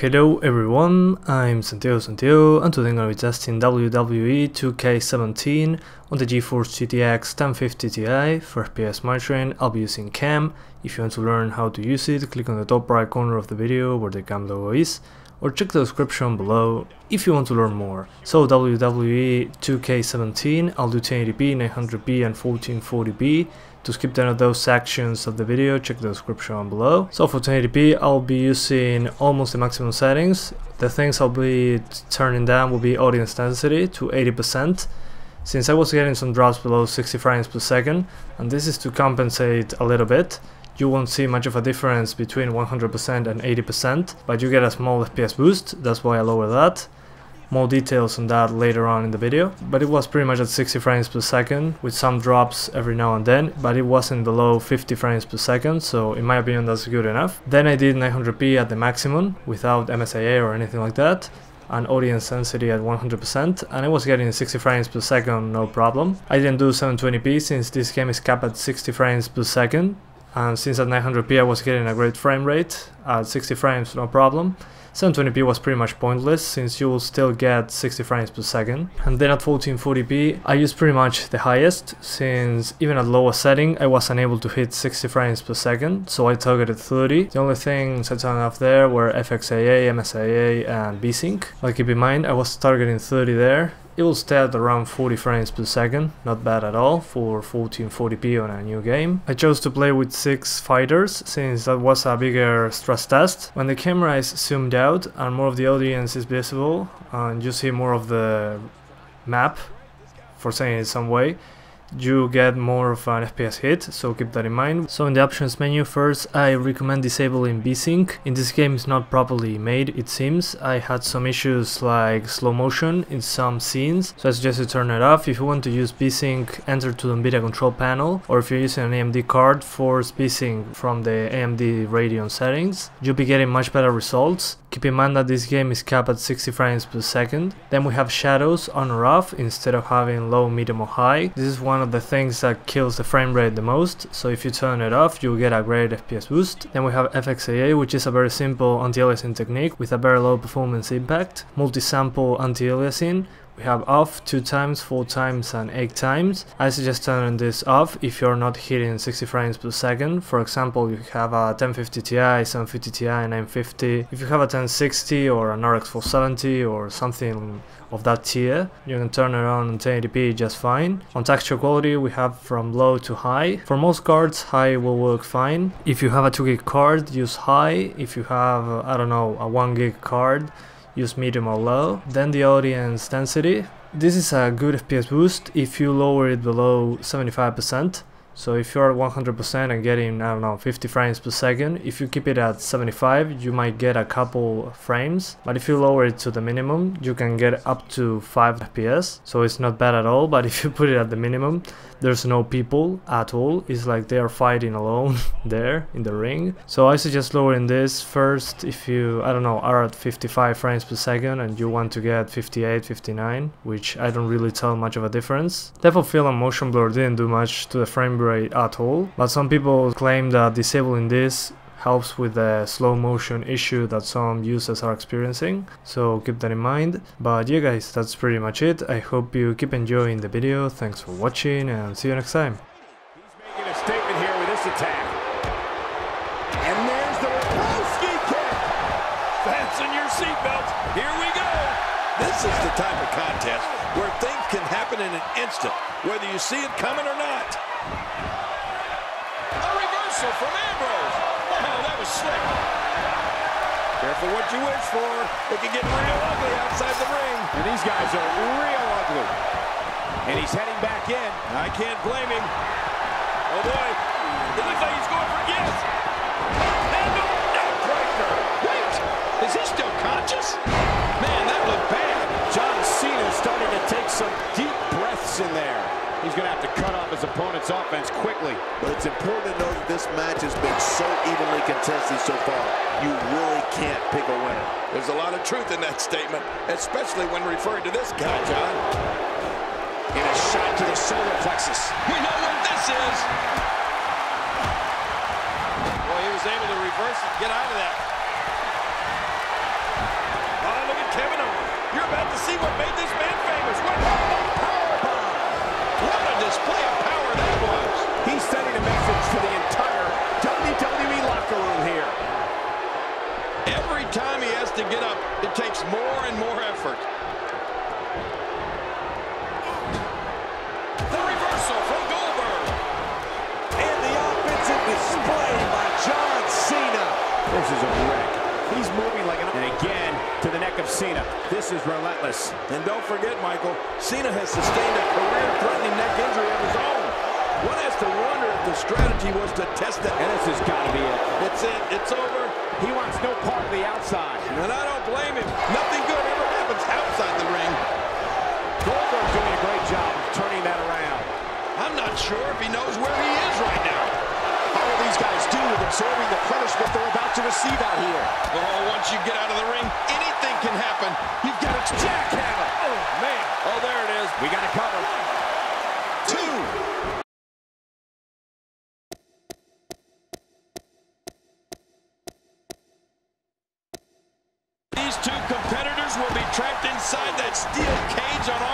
Hello everyone, I'm Santiago Santiago and today I'm going to be testing WWE 2K17 on the GeForce GTX 1050 Ti. For FPS monitoring, I'll be using CAM. If you want to learn how to use it, click on the top right corner of the video where the CAM logo is, or check the description below if you want to learn more. So WWE 2K17, I'll do 1080p, 900p and 1440p. To skip down those sections of the video, check the description below. So for 1080p, I'll be using almost the maximum settings. The things I'll be turning down will be audience density to 80%. Since I was getting some drops below 60 frames per second, and this is to compensate a little bit, you won't see much of a difference between 100% and 80%, but you get a small FPS boost, that's why I lower that. More details on that later on in the video, but it was pretty much at 60 frames per second with some drops every now and then, but it wasn't below 50 frames per second, so in my opinion that's good enough. Then I did 900p at the maximum without MSAA or anything like that, and audience density at 100% and I was getting 60 frames per second no problem. I didn't do 720p since this game is capped at 60 frames per second and since at 900p I was getting a great frame rate at 60 frames no problem 720p was pretty much pointless since you will still get 60 frames per second. And then at 1440p I used pretty much the highest since even at lower setting I was unable to hit 60 frames per second so I targeted 30. The only things I turned off there were FXAA, MSAA and VSync. But keep in mind I was targeting 30 there it will stay at around 40 frames per second, not bad at all for 1440p on a new game. I chose to play with 6 fighters since that was a bigger stress test. When the camera is zoomed out and more of the audience is visible and you see more of the map, for saying it some way, you get more of an FPS hit, so keep that in mind. So in the options menu first I recommend disabling VSync. In this game it's not properly made it seems. I had some issues like slow motion in some scenes, so I suggest you turn it off. If you want to use VSync, enter to the NVIDIA control panel, or if you're using an AMD card, force VSync from the AMD Radeon settings. You'll be getting much better results. Keep in mind that this game is capped at 60 frames per second. Then we have shadows on rough instead of having low, medium or high. This is one of the things that kills the frame rate the most, so if you turn it off you'll get a great FPS boost. Then we have FXAA which is a very simple anti-aliasing technique with a very low performance impact. Multi-sample anti-aliasing we have off 2 times, 4 times and 8 times. I suggest turning this off if you're not hitting 60 frames per second. For example, you have a 1050 Ti, 750 Ti, 950. If you have a 1060 or an RX 470 or something of that tier, you can turn it on 1080p just fine. On texture quality, we have from low to high. For most cards, high will work fine. If you have a 2 gig card, use high. If you have, I don't know, a 1 gig card, use medium or low. Then the audience density. This is a good FPS boost if you lower it below 75%. So if you're at 100% and getting, I don't know, 50 frames per second, if you keep it at 75, you might get a couple frames. But if you lower it to the minimum, you can get up to 5 FPS. So it's not bad at all, but if you put it at the minimum, there's no people at all. It's like they are fighting alone there in the ring. So I suggest lowering this first if you, I don't know, are at 55 frames per second and you want to get 58, 59, which I don't really tell much of a difference. Depth of field and motion blur didn't do much to the frame rate at all, but some people claim that disabling this helps with the slow motion issue that some users are experiencing so keep that in mind. But yeah guys that's pretty much it. I hope you keep enjoying the video. Thanks for watching and see you next time. This is the type of contest where things can happen in an instant, whether you see it coming or not. A reversal from Ambrose. Wow, that was slick. Careful what you wish for. It can get real ugly outside the ring. And these guys are real ugly. And he's heading back in. I can't blame him. Oh, boy. It looks like he's going for yes. And the neckbreaker. Wait, is he still conscious? Man, that looked bad. John Cena starting to take some deep breaths in there. He's going to have to cut off his opponent's offense quickly. But it's important to know that this match has been so evenly contested so far. You really can't pick a winner. There's a lot of truth in that statement, especially when referring to this guy, John. And a shot to the solar plexus. We know what this is. Boy, he was able to reverse and get out of that. Oh, look at Kevin Owens. You're about to see what made this man famous. What powerbomb! What a display of power that was. He's sending a message to the entire WWE locker room here. Every time he has to get up, it takes more and more effort. The reversal from Goldberg. And the offensive display by John Cena. This is a wreck. He's moving like an... And again, to the neck of Cena. This is relentless. And don't forget, Michael, Cena has sustained a career-threatening neck injury of his own. One has to wonder if the strategy was to test that. And this has got to be it. It's it. It's over. He wants no part of the outside. And I don't blame him. Nothing good ever happens outside the ring. Goldberg doing a great job of turning that around. I'm not sure if he knows where he is right now. How will these guys do with absorbing the punishment they're about to receive out here? Oh, once you get out of the ring, anything can happen. You've got to Jackhammer. Oh, man. Oh, there it is. We got to cover. Two. These two competitors will be trapped inside that steel cage on all sides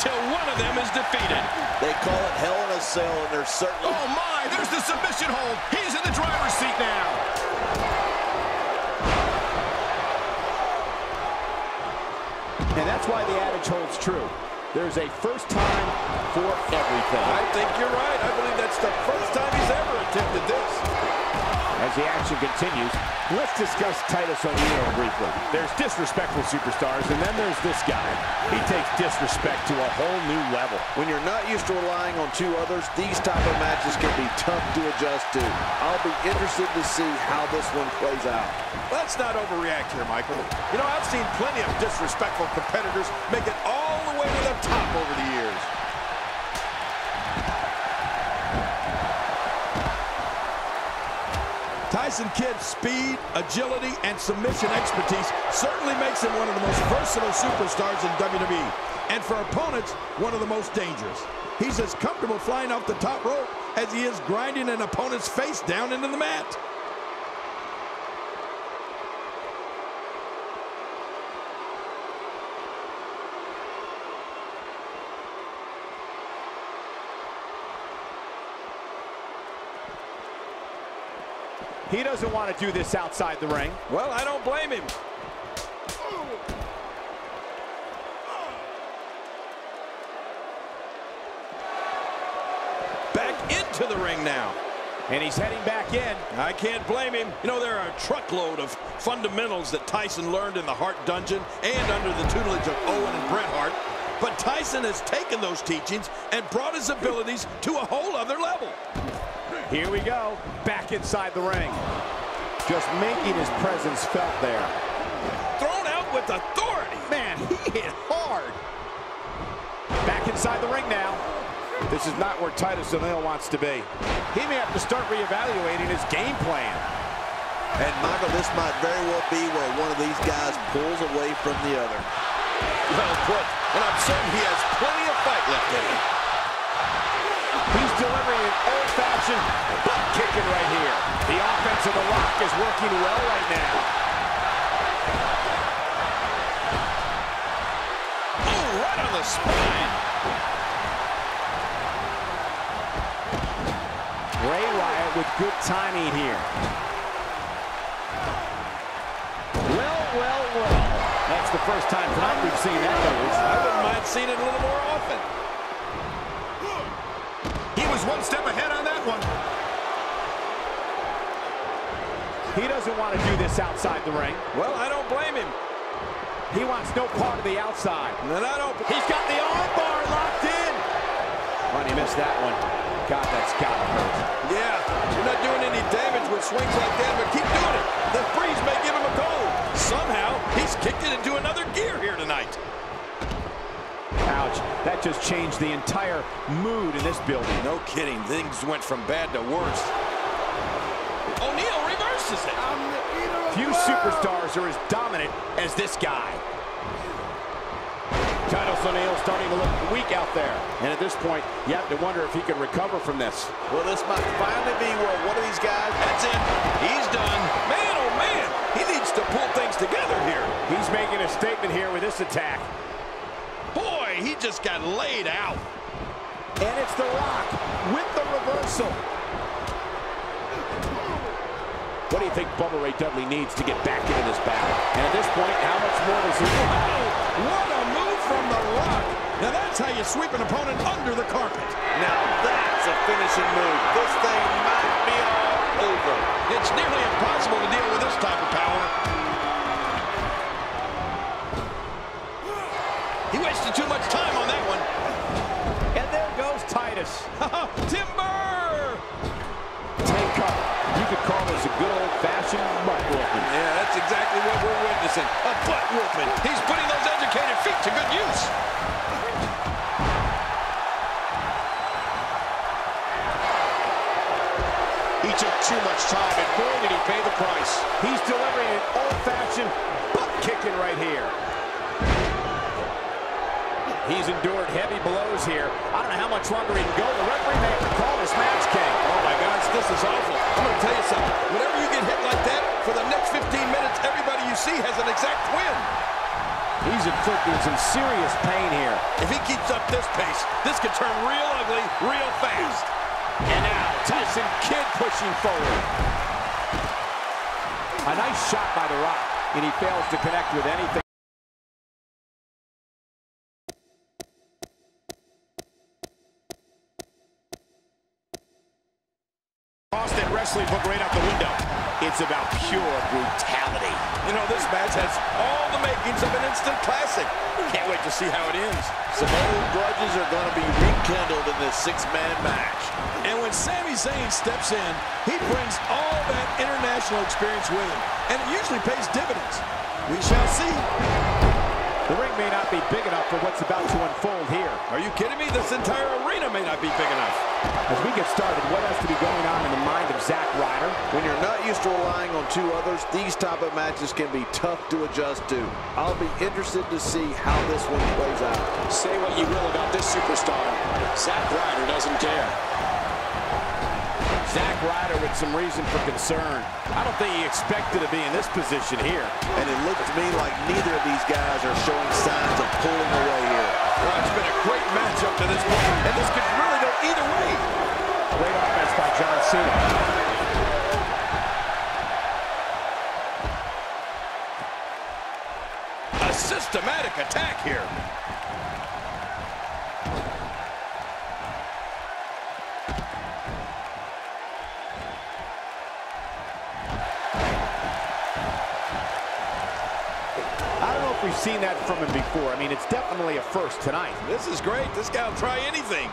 until one of them is defeated. They call it Hell in a Cell, and they're certainly... Oh, my. There's the submission hold. He's in the driver's seat now. And that's why the adage holds true. There's a first time for everything. I think you're right. I believe that's the first time he's ever attempted this. As the action continues, let's discuss Titus O'Neil briefly. There's disrespectful superstars, and then there's this guy. He takes disrespect to a whole new level. When you're not used to relying on two others, these type of matches can be tough to adjust to. I'll be interested to see how this one plays out. Let's not overreact here, Michael. You know, I've seen plenty of disrespectful competitors make it all the way to the top Tyson Kidd's speed, agility, and submission expertise certainly makes him one of the most versatile superstars in WWE. And for opponents, one of the most dangerous. He's as comfortable flying off the top rope as he is grinding an opponent's face down into the mat. He doesn't want to do this outside the ring. Well, I don't blame him. Back into the ring now. And he's heading back in. I can't blame him. You know, there are a truckload of fundamentals that Tyson learned in the Hart Dungeon and under the tutelage of Owen and Bret Hart. But Tyson has taken those teachings and brought his abilities to a whole other level. Here we go. Back inside the ring. Just making his presence felt there. Thrown out with authority. Man, he hit hard. Back inside the ring now. This is not where Titus O'Neil wants to be. He may have to start reevaluating his game plan. And Michael, this might very well be where one of these guys pulls away from the other. Well put. And I'm certain he has plenty of fight left in him. Delivering an old-fashioned butt kicking right here. The offense of The Rock is working well right now. Oh, right on the spine. Bray Wyatt with good timing here. Well, well, well. That's the first time tonight we've seen that move. I wouldn't mind seeing it a little more often. Was one step ahead on that one. He doesn't want to do this outside the ring. Well, I don't blame him. He wants no part of the outside. And I don't. He's got the armbar locked in. Oh, he missed that one. God, that's got to hurt. Yeah, you're not doing any damage with swings like that, but keep doing it. The freeze may give him a goal. Somehow, he's kicked it into another gear here tonight. Ouch. That just changed the entire mood in this building. No kidding. Things went from bad to worse. O'Neil reverses it. Few superstars are as dominant as this guy. Titus O'Neil starting to look weak out there. And at this point, you have to wonder if he can recover from this. Well, this might finally be where one of these guys... That's it. He's done. Man, oh man, he needs to pull things together here. He's making making a statement here with this attack. Boy, he just got laid out. And it's The Rock with the reversal. What do you think Bubba Ray Dudley needs to get back into this battle? And at this point, how much more does he Wow, what a move from The Rock. Now that's how you sweep an opponent under the carpet. Now that's a finishing move. This thing Whooping. He's putting those educated feet to good use. He took too much time, and boy, did he pay the price. He's delivering an old-fashioned butt kicking right here. He's endured heavy blows here. I don't know how much longer he can go. The referee may have to call this match, King. Oh, my gosh, this is awful. I'm going to tell you something. Whenever you get hit like that, for the next 15 minutes, everybody you see has an exact win. He's inflicting some serious pain here. If he keeps up this pace, this could turn real ugly real fast. And now, Tyson Kidd pushing forward. A nice shot by The Rock, and he fails to connect with anything. Wrestling book right out the window. It's about pure brutality. You know, this match has all the makings of an instant classic. Can't wait to see how it ends. Some old grudges are going to be rekindled in this six-man match. And when Sami Zayn steps in, he brings all that international experience with him. And it usually pays dividends. We shall see. The ring may not be big enough for what's about to unfold here. Are you kidding me? This entire arena may not be big enough. As we get started, what has to be going on in the mind of Zack Ryder? When you're not used to relying on two others, these type of matches can be tough to adjust to. I'll be interested to see how this one plays out. Say what you will about this superstar. Zack Ryder doesn't care. Zack Ryder with some reason for concern. I don't think he expected to be in this position here. And it looks to me like neither of these guys are showing signs of pulling away here. Well, it's been a great match up to this point, and this could really go either way. Great offense by John Cena. A systematic attack here. I don't know if we've seen that from him before. I mean, it's definitely a first tonight. This is great. This guy will try anything.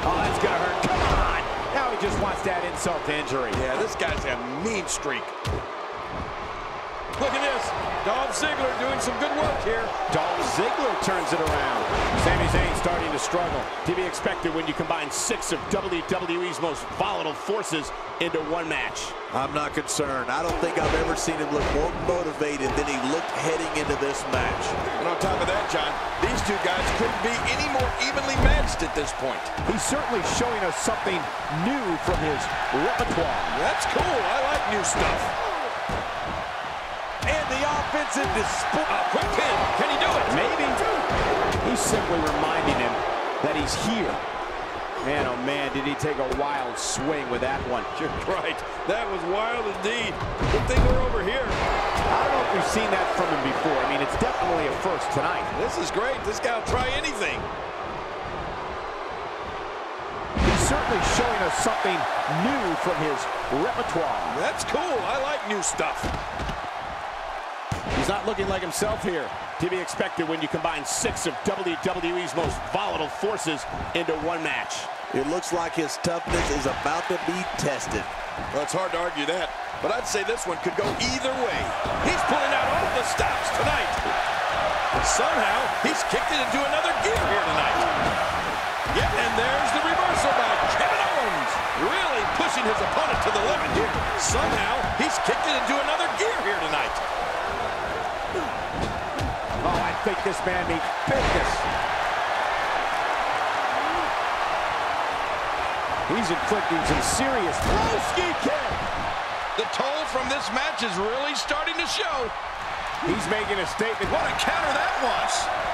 Oh, that's gonna hurt. Come on! Now he just wants that insult to injury. Yeah, this guy's a mean streak. Look at this. Dolph Ziggler doing some good work here. Dolph Ziggler turns it around. Sami Zayn starting to struggle. To be expected when you combine six of WWE's most volatile forces into one match. I'm not concerned. I don't think I've ever seen him look more motivated than he looked heading into this match. And on top of that, John, these two guys couldn't be any more evenly matched at this point. He's certainly showing us something new from his repertoire. That's cool. I like new stuff. Offensive display. A quick pin. Can he do it? Maybe. He's simply reminding him that he's here. Man, oh man, did he take a wild swing with that one. You're right. That was wild indeed. Good thing we're over here. I don't know if we've seen that from him before. I mean, it's definitely a first tonight. This is great. This guy will try anything. He's certainly showing us something new from his repertoire. That's cool. I like new stuff. He's not looking like himself here. To be expected when you combine six of WWE's most volatile forces into one match. It looks like his toughness is about to be tested. Well, it's hard to argue that, but I'd say this one could go either way. He's pulling out all the stops tonight. Somehow, he's kicked it into another gear here tonight. Yep, and there's the reversal by Kevin Owens. Really pushing his opponent to the limit here. Somehow, he's kicked it into another gear here tonight. Think this man means business. He's inflicting some serious ski kick. The toll from this match is really starting to show. He's making a statement. What a counter that was.